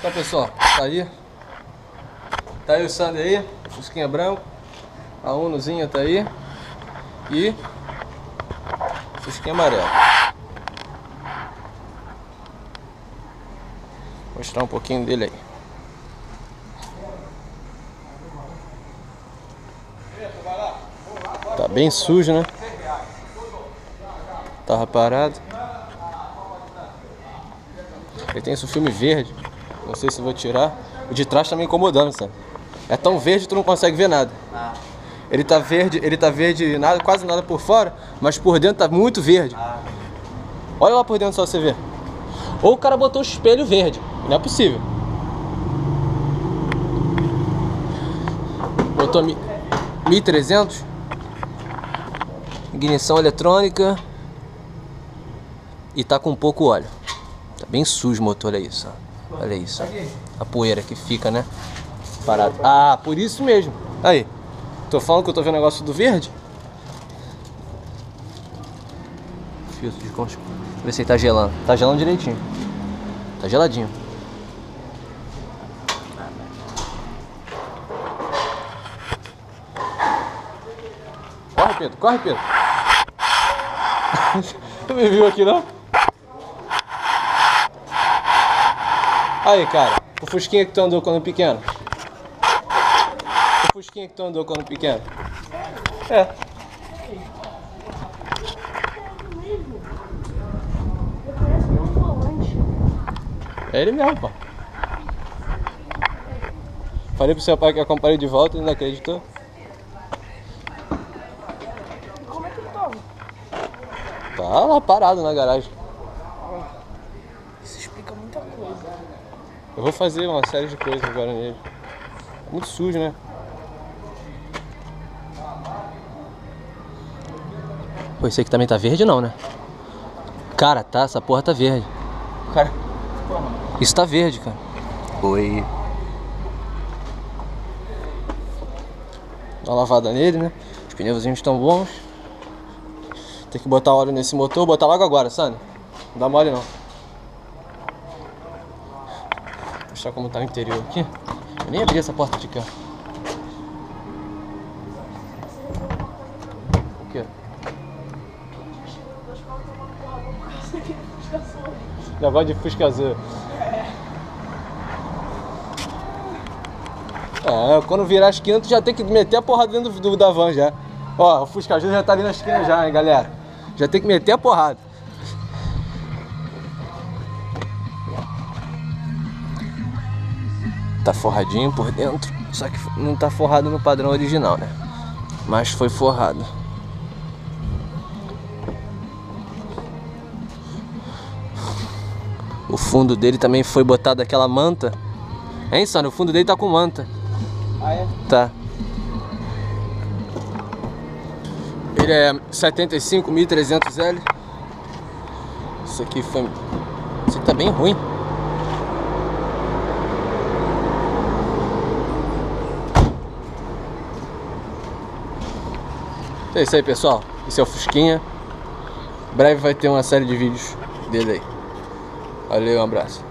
Então pessoal, tá aí. Tá aí o Sander aí, Fusquinha branco. A Unozinha tá aí. E Fusquinha amarelo. Vou mostrar um pouquinho dele aí. Tá bem sujo, né? Tava parado. Ele tem esse filme verde. Não sei se vou tirar. O de trás tá me incomodando, sabe? É tão verde que tu não consegue ver nada. Ah. Ele tá verde, ele tá verde nada, quase nada por fora, mas por dentro tá muito verde. Ah. Olha lá por dentro só você ver. Ou o cara botou o espelho verde. Não é possível. Botou mi- 1300. Ignição eletrônica. E tá com pouco óleo. Tá bem sujo o motor, olha isso. ó. Olha isso. A poeira que fica, né? Parado. Ah, por isso mesmo. Aí. Tô falando que eu tô vendo o negócio do verde? Filtro de eu ver se ele tá gelando. Tá gelando direitinho. Tá geladinho. Corre, Pedro. Corre, Pedro. Tu me viu aqui, não? Aí, cara. O Fusquinha que tu andou quando pequeno. O Fusquinha que tu andou quando pequeno. É. Eu. É ele mesmo, pô. Falei pro seu pai que ia comprar ele de volta e ele não acreditou. Como é que ele tava? Tá lá parado na garagem. Isso explica muita coisa. Eu vou fazer uma série de coisas agora nele. É muito sujo, né? Pô, esse aqui também tá verde não, né? Cara, tá, essa porra tá verde. Cara, isso tá verde, cara. Oi. Dá uma lavada nele, né? Os pneuzinhos estão bons. Tem que botar óleo nesse motor, botar logo agora, Sandra. Não dá mole não. Vou mostrar como tá o interior aqui. Eu nem abri essa porta de cá. O quê? Negócio de Fusca azul. É, quando virar a esquina, tu já tem que meter a porrada dentro do, do da van já. Ó, o Fusca azul já tá ali na esquina já, hein, galera. Já tem que meter a porrada. Tá forradinho por dentro, só que não tá forrado no padrão original, né? Mas foi forrado. O fundo dele também foi botado aquela manta. Hein, Sônia? O fundo dele tá com manta. Ah, é? Tá. Ele é 75.300L. Isso aqui foi. Isso aqui tá bem ruim. É isso aí, pessoal. Esse é o Fusquinha. Breve vai ter uma série de vídeos dele aí. Valeu, um abraço.